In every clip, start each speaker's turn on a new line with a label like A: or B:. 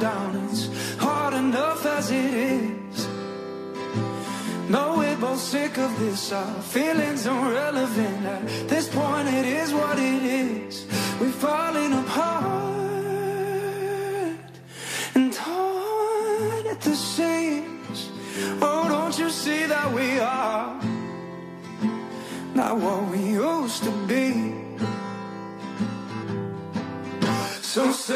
A: down. It's hard enough as it is. No, we're both sick of this. Our feelings are relevant. At this point, it is what it is. We're falling apart and torn at the seams. Oh, don't you see that we are not what we used to be? So say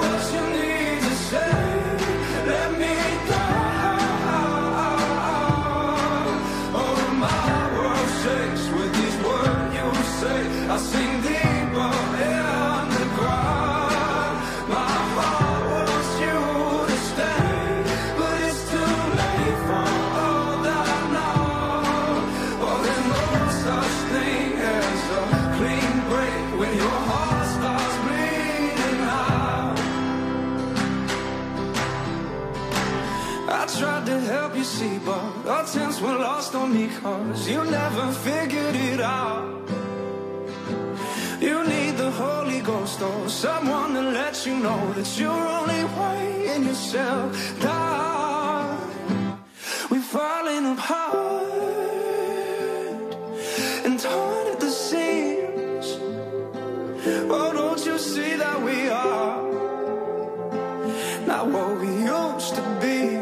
A: what you need to say. Let me down. Oh, my world shakes with these words you say. I sing deeper in the ground. My heart wants you to stay, but it's too late for all that there's no such thing as a clean break when your heart you see, but our attempts were lost on me cause you never figured it out. You need the Holy Ghost or someone to let you know that you're only weighing yourself down. We're falling apart and torn at the seams. Oh, don't you see that we are not what we used to be?